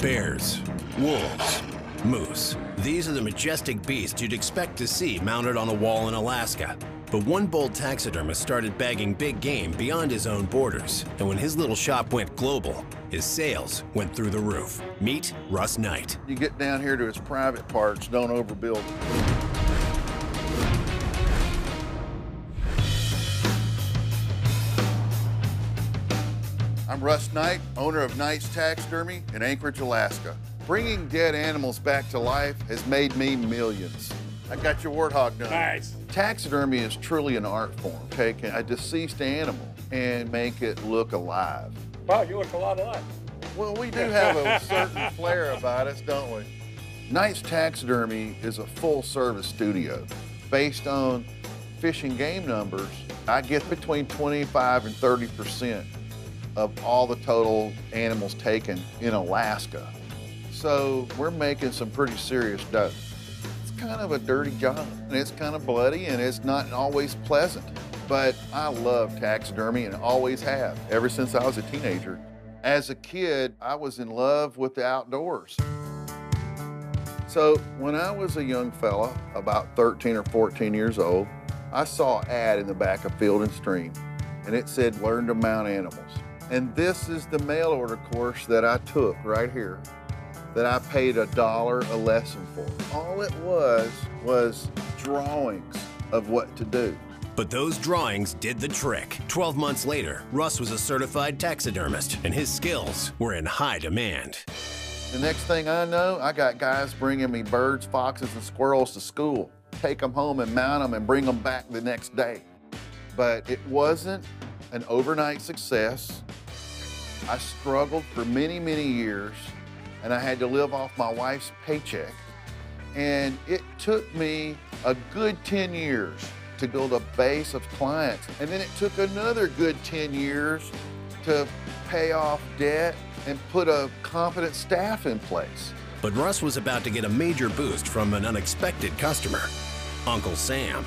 Bears, wolves, moose. These are the majestic beasts you'd expect to see mounted on a wall in Alaska. But one bold taxidermist started bagging big game beyond his own borders. And when his little shop went global, his sales went through the roof. Meet Russ Knight. You get down here to his private parts, don't overbuild I'm Russ Knight, owner of Knight's Taxidermy in Anchorage, Alaska. Bringing dead animals back to life has made me millions. I got your warthog done. Nice. Taxidermy is truly an art form, taking a deceased animal and make it look alive. Wow, you look a lot alike. Well, we do have a certain flair about us, don't we? Knight's Taxidermy is a full-service studio. Based on fish and game numbers, I get between 25 and 30 percent of all the total animals taken in Alaska. So we're making some pretty serious dough. It's kind of a dirty job, and it's kind of bloody, and it's not always pleasant. But I love taxidermy and always have, ever since I was a teenager. As a kid, I was in love with the outdoors. So when I was a young fella, about 13 or 14 years old, I saw an ad in the back of Field and Stream, and it said, learn to mount animals. And this is the mail order course that I took right here that I paid a dollar a lesson for. All it was was drawings of what to do. But those drawings did the trick. 12 months later, Russ was a certified taxidermist, and his skills were in high demand. The next thing I know, I got guys bringing me birds, foxes, and squirrels to school, take them home and mount them and bring them back the next day. But it wasn't an overnight success. I struggled for many, many years, and I had to live off my wife's paycheck. And it took me a good 10 years to build a base of clients. And then it took another good 10 years to pay off debt and put a competent staff in place. But Russ was about to get a major boost from an unexpected customer, Uncle Sam.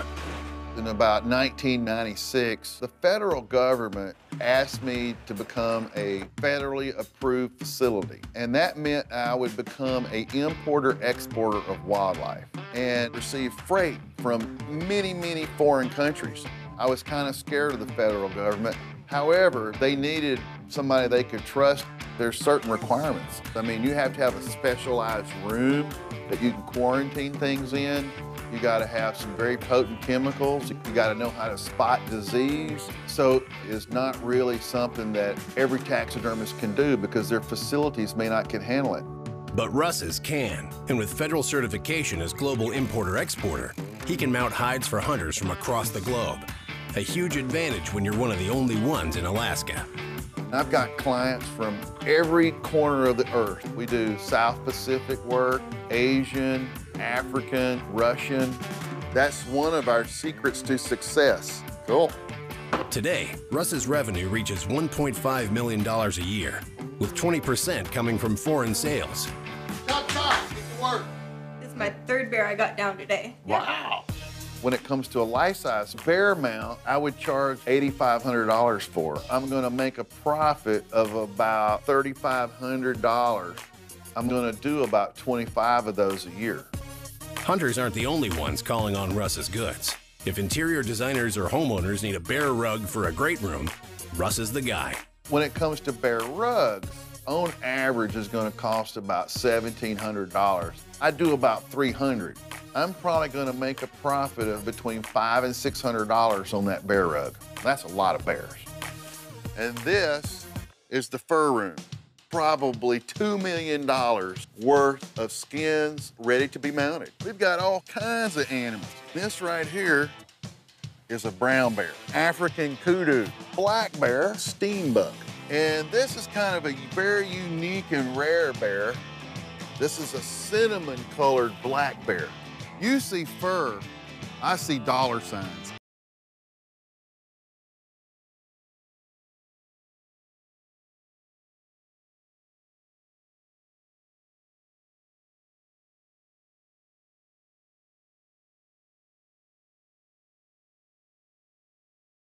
In about 1996, the federal government asked me to become a federally approved facility. And that meant I would become a importer-exporter of wildlife and receive freight from many, many foreign countries. I was kind of scared of the federal government. However, they needed somebody they could trust. There's certain requirements. I mean, you have to have a specialized room that you can quarantine things in. You got to have some very potent chemicals. You got to know how to spot disease. So it's not really something that every taxidermist can do because their facilities may not can handle it. But Russ's can, and with federal certification as global importer-exporter, he can mount hides for hunters from across the globe. A huge advantage when you're one of the only ones in Alaska. I've got clients from every corner of the earth. We do South Pacific work, Asian, African, Russian. That's one of our secrets to success. Cool. Today, Russ's revenue reaches $1.5 million a year, with 20% coming from foreign sales. Chop, chop, get to work. This is my third bear I got down today. Wow. When it comes to a life-size bear mount, I would charge $8,500 for. I'm gonna make a profit of about $3,500. I'm gonna do about 25 of those a year. Hunters aren't the only ones calling on Russ's goods. If interior designers or homeowners need a bear rug for a great room, Russ is the guy. When it comes to bear rugs, on average is gonna cost about $1,700. I do about 300. I'm probably gonna make a profit of between five and $600 on that bear rug. That's a lot of bears. And this is the fur room. Probably $2 million worth of skins ready to be mounted. We've got all kinds of animals. This right here is a brown bear, African kudu, black bear, steenbok. And this is kind of a very unique and rare bear. This is a cinnamon colored black bear. You see fur, I see dollar signs.